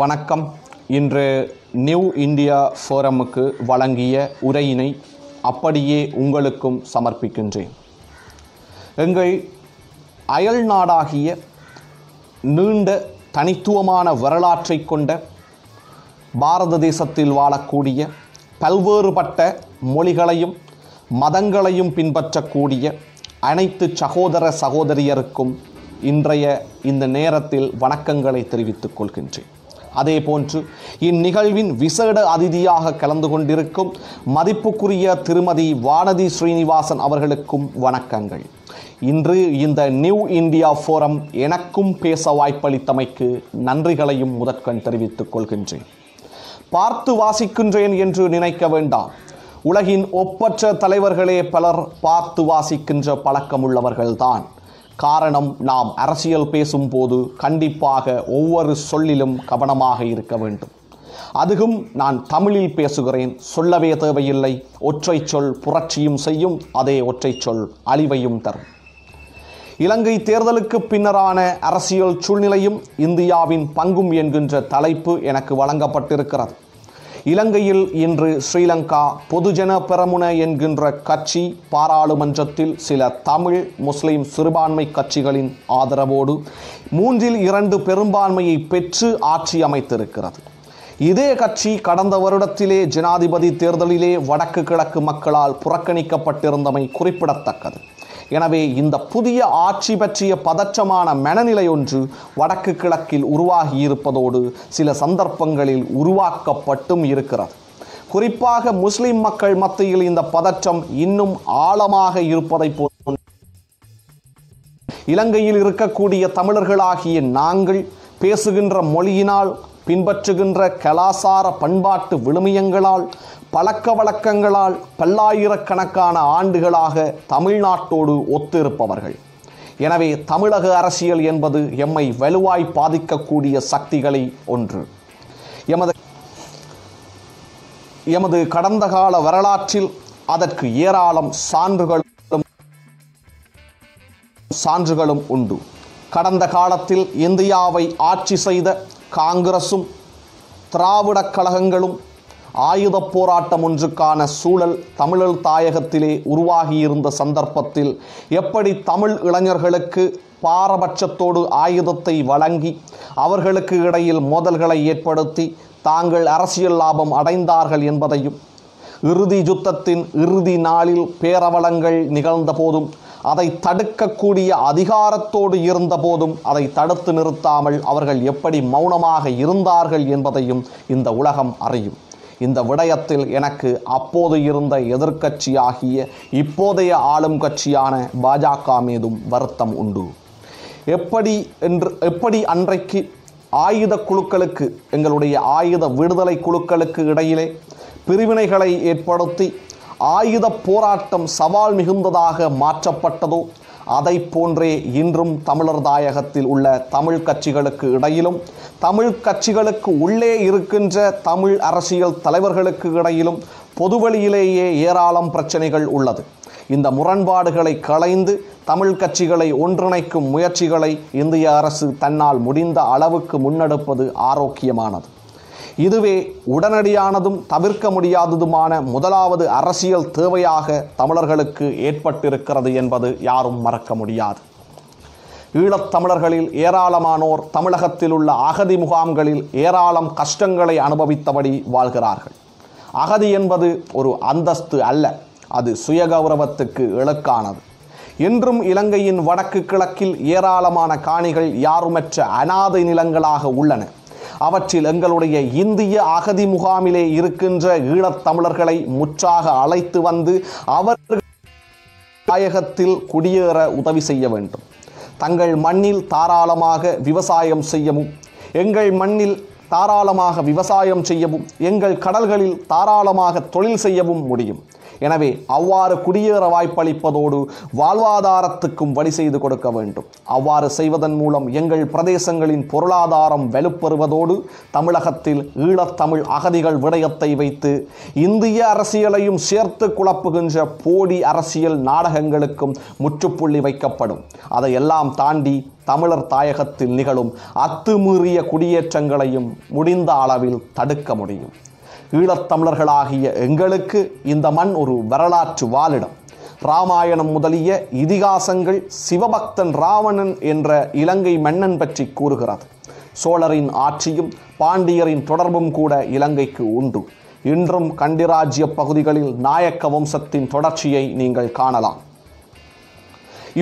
வணக்கம். இன்று new India ஃபோரமுக்கு வழங்கிய உரையினை அப்படியே உங்களுக்கும் சமர்ப்பிக்கின்றேன். எங்கள் அயல் நாடாகிய நீண்ட தனித்துவமான வரலாற்றை கொண்ட பாரத தேசத்தில் வாழக்கூடிய பல்வேறுபட்ட மொழிகளையும் மதங்களையும் பின்பற்றக்கூடிய அனைத்து சகோதர சகோதரியருக்கும் இன்றைய இந்த நேரத்தில் வணக்கங்களை தெரிவித்துக் கொள்கின்றேன். அதே போன்று இந்நிகழ்வின் விசேட அதிதியாக கலந்து கொண்டிருக்கும் மதிப்புக்குரிய திருமதி வானதி ஸ்ரீனிவாசன் அவர்களுக்கும் வணக்கங்கள். இன்று இந்த நியூ இந்தியா ஃபோரம் எனக்கும் பேச வாய்ப்பளித்தமைக்கு நன்றிகளையும் முதற்கண் தெரிவித்துக் கொள்கின்றேன். பார்த்து வாசிக்கின்றேன் என்று நினைக்க வேண்டாம். உலகின் ஒப்பற்ற தலைவர்களே பலர் பார்த்து வாசிக்கின்ற பழக்கமுள்ளவர்கள்தான். காரணம் நாம் அரசியல் பேசும்போது கண்டிப்பாக ஒவ்வொரு சொல்லிலும் கவனமாக இருக்க வேண்டும். அதுவும் நான் தமிழில் பேசுகிறேன். சொல்லவே தேவையில்லை. ஒற்றை சொல் புரட்சியும் செய்யும். அதே ஒற்றை சொல் அழிவையும் தரும். இலங்கை தேர்தலுக்கு பின்னரான அரசியல் சூழ்நிலையும் இந்தியாவின் பங்கும் என்கின்ற தலைப்பு எனக்கு வழங்கப்பட்டிருக்கிறது. இலங்கையில் இன்று ஸ்ரீலங்கா பொதுஜன பெரமுன என்கின்ற கட்சி பாராளுமன்றத்தில் சில தமிழ் முஸ்லிம் சிறுபான்மை கட்சிகளின் ஆதரவோடு மூன்றில் இரண்டு பெரும்பான்மையை பெற்று ஆட்சி அமைத்திருக்கிறது. இதே கட்சி கடந்த வருடத்திலே ஜனாதிபதி தேர்தலிலே வடக்கு கிழக்கு மக்களால் புறக்கணிக்கப்பட்டிருந்தமை குறிப்பிடத்தக்கது. எனவே இந்த புதிய ஆட்சி பற்றிய பதற்றமான மனநிலை ஒன்று வடக்கு கிழக்கில் உருவாகி இருப்பதோடு சில சந்தர்ப்பங்களில் உருவாக்கப்பட்டும் இருக்கிறது. குறிப்பாக முஸ்லிம் மக்கள் மத்தியில் இந்த பதற்றம் இன்னும் ஆழமாக இருப்பதை போல் இலங்கையில் இருக்கக்கூடிய தமிழர்களாகிய நாங்கள் பேசுகின்ற மொழியினால் பின்பற்றுகின்ற கலாசார பண்பாட்டு விழுமியங்களால் பழக்க வழக்கங்களால் பல்லாயிரக்கணக்கான ஆண்டுகளாக தமிழ்நாட்டோடு ஒத்திருப்பவர்கள். எனவே தமிழக அரசியல் என்பது எம்மை வலுவாய் பாதிக்கக்கூடிய சக்திகளை ஒன்று. எமது எமது கடந்த கால வரலாற்றில் அதற்கு ஏராளம் சான்றுகளும் சான்றுகளும் உண்டு. கடந்த காலத்தில் இந்தியாவை ஆட்சி செய்த காங்கிரசும் திராவிடக் கழகங்களும் ஆயுத போராட்டம் ஒன்றுக்கான சூழல் தமிழர் தாயகத்திலே உருவாகியிருந்த சந்தர்ப்பத்தில் எப்படி தமிழ் இளைஞர்களுக்கு பாரபட்சத்தோடு ஆயுதத்தை வழங்கி அவர்களுக்கு இடையில் மோதல்களை ஏற்படுத்தி தாங்கள் அரசியல் லாபம் அடைந்தார்கள் என்பதையும் இறுதி யுத்தத்தின் இறுதி நாளில் பேரவலங்கள் நிகழ்ந்த போதும் அதை தடுக்கக்கூடிய அதிகாரத்தோடு இருந்தபோதும் அதை தடுத்து நிறுத்தாமல் அவர்கள் எப்படி மௌனமாக இருந்தார்கள் என்பதையும் இந்த உலகம் அறியும். இந்த விடயத்தில் எனக்கு அப்போது இருந்த எதிர்க்கட்சியாகிய இப்போதைய ஆளும் கட்சியான பாஜக மீதும் வருத்தம் உண்டு. எப்படி என்று எப்படி அன்றைக்கு ஆயுத குழுக்களுக்கு எங்களுடைய ஆயுத விடுதலை குழுக்களுக்கு இடையிலே பிரிவினைகளை ஏற்படுத்தி ஆயுத போராட்டம் சவால் மிகுந்ததாக மாற்றப்பட்டதோ அதை போன்றே இன்றும் தமிழர் தாயகத்தில் உள்ள தமிழ் கட்சிகளுக்கு இடையிலும் தமிழ் கட்சிகளுக்கு உள்ளே இருக்கின்ற தமிழ் அரசியல் தலைவர்களுக்கு இடையிலும் பொதுவெளியிலேயே ஏராளம் பிரச்சனைகள் உள்ளது. இந்த முரண்பாடுகளை களைந்து தமிழ் கட்சிகளை ஒன்றிணைக்கும் முயற்சிகளை இந்திய அரசு தன்னால் முடிந்த அளவுக்கு முன்னெடுப்பது ஆரோக்கியமானது. இதுவே உடனடியானதும் தவிர்க்க முடியாததுமான முதலாவது அரசியல் தேவையாக தமிழர்களுக்கு ஏற்பட்டிருக்கிறது என்பது யாரும் மறக்க முடியாது. ஈழத்தமிழர்களில் ஏராளமானோர் தமிழகத்தில் உள்ள அகதி முகாம்களில் ஏராளம் கஷ்டங்களை அனுபவித்தபடி வாழ்கிறார்கள். அகதி என்பது ஒரு அந்தஸ்து அல்ல அது சுயகௌரவத்துக்கு இலக்கானது. இன்றும் இலங்கையின் வடக்கு கிழக்கில் ஏராளமான காணிகள் யாருமற்ற அனாதை நிலங்களாக உள்ளன. அவற்றில் எங்களுடைய இந்திய அகதி முகாமிலே இருக்கின்ற ஈழத்தமிழர்களை முற்றாக அழைத்து வந்து அவர்கள் தாயகத்தில் குடியேற உதவி செய்ய வேண்டும். தங்கள் மண்ணில் தாராளமாக விவசாயம் செய்யவும் எங்கள் மண்ணில் தாராளமாக விவசாயம் செய்யவும் எங்கள் கடல்களில் தாராளமாக தொழில் செய்யவும் முடியும். எனவே அவ்வாறு குடியேற வாய்ப்பளிப்பதோடு வாழ்வாதாரத்துக்கும் வழி செய்து கொடுக்க வேண்டும். அவ்வாறு செய்வதன் மூலம் எங்கள் பிரதேசங்களின் பொருளாதாரம் வலுப்பெறுவதோடு தமிழகத்தில் ஈழத்தமிழ் அகதிகள் விடயத்தை வைத்து இந்திய அரசியலையும் சேர்த்து குழப்புகின்ற போடி அரசியல் நாடகங்களுக்கும் முற்றுப்புள்ளி வைக்கப்படும். அதையெல்லாம் தாண்டி தமிழர் தாயகத்தில் நிகழும் அத்துமீறிய குடியேற்றங்களையும் முடிந்த அளவில் தடுக்க முடியும். ஈழத்தமிழர்களாகிய எங்களுக்கு இந்த மண் ஒரு வரலாற்று வாழிடம் ராமாயணம் முதலிய இதிகாசங்கள் சிவபக்தன் ராவணன் என்ற இலங்கை மன்னன் பற்றி கூறுகிறது. சோழரின் ஆட்சியும் பாண்டியரின் தொடர்பும் கூட இலங்கைக்கு உண்டு. இன்றும் கண்டிராஜ்ய பகுதிகளில் நாயக்க வம்சத்தின் தொடர்ச்சியை நீங்கள் காணலாம்.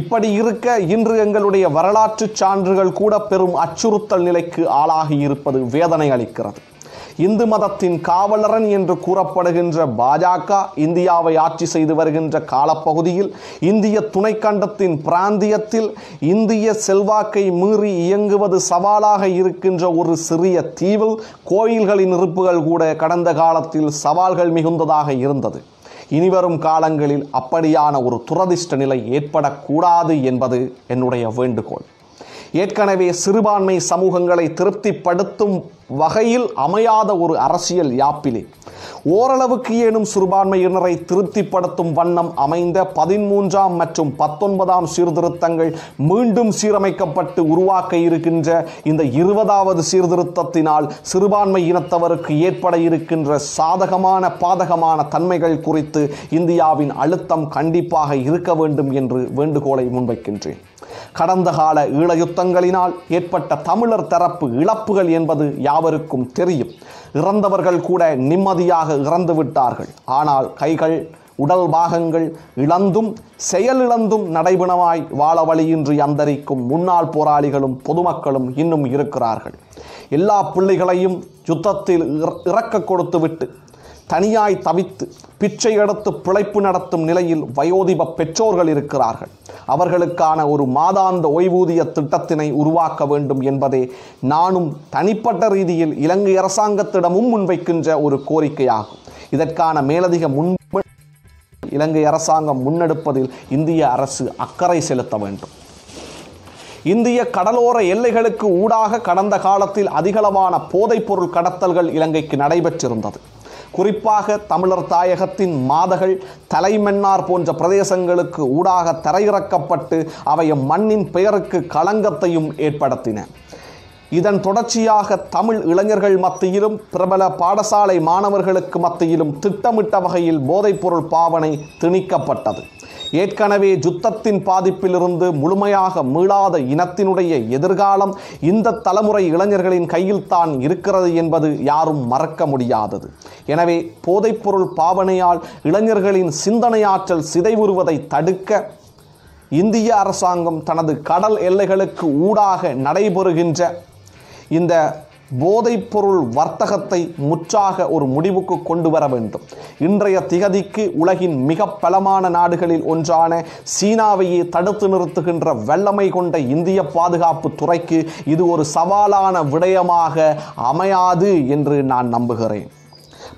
இப்படி இருக்க இன்று எங்களுடைய வரலாற்று சான்றுகள் கூட பெரும் அச்சுறுத்தல் நிலைக்கு ஆளாகி இருப்பது வேதனை அளிக்கிறது. இந்து மதத்தின் காவலரன் என்று கூறப்படுகின்ற பாஜக இந்தியாவை ஆட்சி செய்து வருகின்ற காலப்பகுதியில் இந்திய துணைக்கண்டத்தின் பிராந்தியத்தில் இந்திய செல்வாக்கை மீறி இயங்குவது சவாலாக இருக்கின்ற ஒரு சிறிய தீவில் கோயில்களின் இருப்புகள் கூட கடந்த காலத்தில் சவால்கள் மிகுந்ததாக இருந்தது. இனிவரும் காலங்களில் அப்படியான ஒரு துரதிர்ஷ்ட நிலை ஏற்படக்கூடாது என்பது என்னுடைய வேண்டுகோள். ஏற்கனவே சிறுபான்மை சமூகங்களை திருப்திப்படுத்தும் வகையில் அமையாத ஒரு அரசியல் யாப்பிலே. ஓரளவுக்கு ஏனும் சிறுபான்மையினரை திருப்திப்படுத்தும் வண்ணம் அமைந்த பதிமூன்றாம் மற்றும் பத்தொன்பதாம் சீர்திருத்தங்கள் மீண்டும் சீரமைக்கப்பட்டு உருவாக்க இருக்கின்ற இந்த இருபதாவது சீர்திருத்தத்தினால் சிறுபான்மை இனத்தவருக்கு ஏற்பட இருக்கின்ற சாதகமான பாதகமான தன்மைகள் குறித்து இந்தியாவின் அழுத்தம் கண்டிப்பாக இருக்க வேண்டும் என்று வேண்டுகோளை முன்வைக்கின்றேன். கடந்த கால ஈழ யுத்தங்களினால் ஏற்பட்ட தமிழர் தரப்பு இழப்புகள் என்பது யாவருக்கும் தெரியும். இறந்தவர்கள் கூட நிம்மதியாக இறந்து விட்டார்கள். ஆனால் கைகள் உடல் பாகங்கள் இழந்தும் செயலிழந்தும் நடைபெணமாய் வாழ வழியின்றி அந்தரிக்கும் முன்னாள் போராளிகளும் பொதுமக்களும் இன்னும் இருக்கிறார்கள். எல்லா பிள்ளைகளையும் யுத்தத்தில் இறக்க கொடுத்துவிட்டு தனியாய் தவித்து பிச்சை எடுத்து பிழைப்பு நடத்தும் நிலையில் வயோதிப பெற்றோர்கள் இருக்கிறார்கள். அவர்களுக்கான ஒரு மாதாந்த ஓய்வூதிய திட்டத்தினை உருவாக்க வேண்டும் என்பதே நானும் தனிப்பட்ட ரீதியில் இலங்கை அரசாங்கத்திடமும் முன்வைக்கின்ற ஒரு கோரிக்கையாகும். இதற்கான மேலதிக முன் இலங்கை அரசாங்கம் முன்னெடுப்பதில் இந்திய அரசு அக்கறை செலுத்த வேண்டும். இந்திய கடலோர எல்லைகளுக்கு ஊடாக கடந்த காலத்தில் அதிகளவான போதைப்பொருள் கடத்தல்கள் இலங்கைக்கு நடைபெற்றிருந்தது. குறிப்பாக தமிழர் தாயகத்தின் மாதகள் தலைமன்னார் போன்ற பிரதேசங்களுக்கு ஊடாக தரையிறக்கப்பட்டு அவை மண்ணின் பெயருக்கு களங்கத்தையும் ஏற்படுத்தின. இதன் தொடர்ச்சியாக தமிழ் இளைஞர்கள் மத்தியிலும் பிரபல பாடசாலை மாணவர்களுக்கு மத்தியிலும் திட்டமிட்ட வகையில் போதைப்பொருள் பாவனை திணிக்கப்பட்டது. ஏற்கனவே யுத்தத்தின் பாதிப்பிலிருந்து முழுமையாக மீளாத இனத்தினுடைய எதிர்காலம் இந்த தலைமுறை இளைஞர்களின் கையில் தான் இருக்கிறது என்பது யாரும் மறக்க முடியாதது. எனவே போதைப்பொருள் பாவனையால் இளைஞர்களின் சிந்தனையாற்றல் சிதைவுறுவதை தடுக்க இந்திய அரசாங்கம் தனது கடல் எல்லைகளுக்கு ஊடாக நடைபெறுகின்ற இந்த போதைப்பொருள் வர்த்தகத்தை முற்றாக ஒரு முடிவுக்கு கொண்டு வர வேண்டும். இன்றைய திகதிக்கு உலகின் மிக பலமான நாடுகளில் ஒன்றான சீனாவையே தடுத்து நிறுத்துகின்ற வல்லமை கொண்ட இந்திய பாதுகாப்பு துறைக்கு இது ஒரு சவாலான விடயமாக அமையாது என்று நான் நம்புகிறேன்.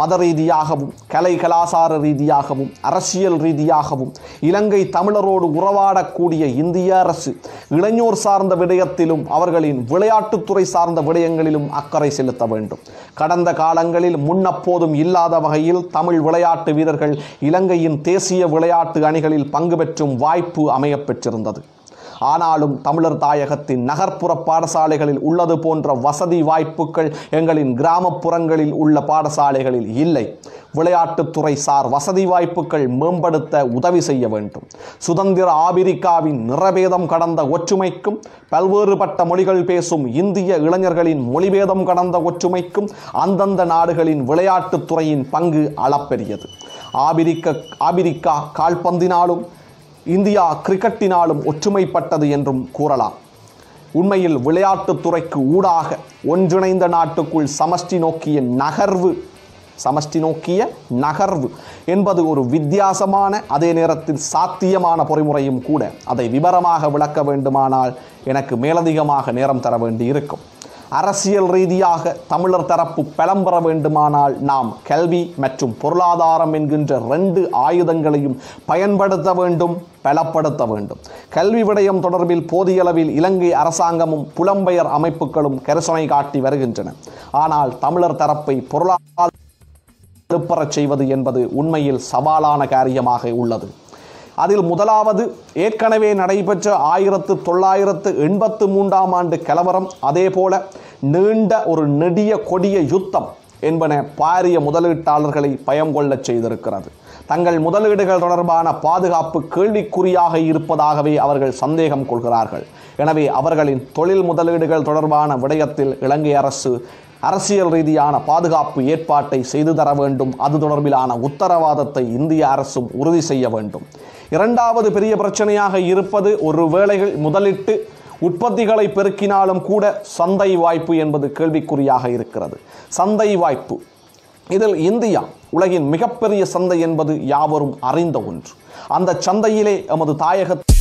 மத ரீதியாகவும் கலை கலாசார ரீதியாகவும் அரசியல் ரீதியாகவும் இலங்கை தமிழரோடு உறவாடக்கூடிய இந்திய அரசு இளைஞர் சார்ந்த விடயத்திலும் அவர்களின் விளையாட்டுத்துறை சார்ந்த விடயங்களிலும் அக்கறை செலுத்த வேண்டும். கடந்த காலங்களில் முன்னப்போதும் இல்லாத வகையில் தமிழ் விளையாட்டு வீரர்கள் இலங்கையின் தேசிய விளையாட்டு அணிகளில் பங்கு பெற்றும் வாய்ப்பு அமையப்பெற்றிருந்தது ஆனாலும் தமிழர் தாயகத்தின் நகர்ப்புற பாடசாலைகளில் உள்ளது போன்ற வசதி வாய்ப்புகள் எங்களின் கிராமப்புறங்களில் உள்ள பாடசாலைகளில் இல்லை. விளையாட்டுத்துறை சார் வசதி வாய்ப்புகள் மேம்படுத்த உதவி செய்ய வேண்டும். சுதந்திர ஆபிரிக்காவின் நிறபேதம் கடந்த ஒற்றுமைக்கும் பல்வேறுபட்ட மொழிகள் பேசும் இந்திய இளைஞர்களின் மொழிபேதம் கடந்த ஒற்றுமைக்கும் அந்தந்த நாடுகளின் விளையாட்டுத்துறையின் பங்கு அளப்பெரியது. ஆபிரிக்க ஆபிரிக்கா கால்பந்தினாலும் இந்தியா கிரிக்கெட்டினாலும் ஒற்றுமைப்பட்டது என்றும் கூறலாம். உண்மையில் விளையாட்டுத் துறைக்கு ஊடாக ஒன்றிணைந்த நாட்டுக்குள் சமஷ்டி நோக்கிய நகர்வு சமஷ்டி நோக்கிய நகர்வு என்பது ஒரு வித்தியாசமான அதே நேரத்தில் சாத்தியமான பொறிமுறையும் கூட அதை விவரமாக விளக்க வேண்டுமானால் எனக்கு மேலதிகமாக நேரம் தர வேண்டி இருக்கும் அரசியல் ரீதியாக தமிழர் தரப்பு பலம் பெற வேண்டுமானால் நாம் கல்வி மற்றும் பொருளாதாரம் என்கின்ற ரெண்டு ஆயுதங்களையும் பயன்படுத்த வேண்டும் பலப்படுத்த வேண்டும். கல்வி விடயம் தொடர்பில் போதிய அளவில் இலங்கை அரசாங்கமும் புலம்பெயர் அமைப்புகளும் கரிசனை காட்டி வருகின்றன. ஆனால் தமிழர் தரப்பை பொருளாதார பெறச் செய்வது என்பது உண்மையில் சவாலான காரியமாக உள்ளது. அதில் முதலாவது ஏற்கனவே நடைபெற்ற ஆயிரத்து தொள்ளாயிரத்து எண்பத்து மூன்றாம் ஆண்டு கலவரம். அதேபோல நீண்ட ஒரு நெடிய கொடிய யுத்தம் என்பன பாரிய முதலீட்டாளர்களை பயம் கொள்ளச் செய்திருக்கிறது. தங்கள் முதலீடுகள் தொடர்பான பாதுகாப்பு கேள்விக்குறியாக இருப்பதாகவே அவர்கள் சந்தேகம் கொள்கிறார்கள். எனவே அவர்களின் தொழில் முதலீடுகள் தொடர்பான விடயத்தில் இலங்கை அரசு அரசியல் ரீதியான பாதுகாப்பு ஏற்பாட்டை செய்து தர வேண்டும். அது தொடர்பிலான உத்தரவாதத்தை இந்திய அரசும் உறுதி செய்ய வேண்டும். இரண்டாவது பெரிய பிரச்சனையாக இருப்பது ஒரு வேளைகள் முதலிட்டு உற்பத்திகளை பெருக்கினாலும் கூட சந்தை வாய்ப்பு என்பது கேள்விக்குறியாக இருக்கிறது. சந்தை வாய்ப்பு. இதில் இந்தியா உலகின் மிகப்பெரிய சந்தை என்பது யாவரும் அறிந்த ஒன்று. அந்த சந்தையிலே எமது தாயகத்தை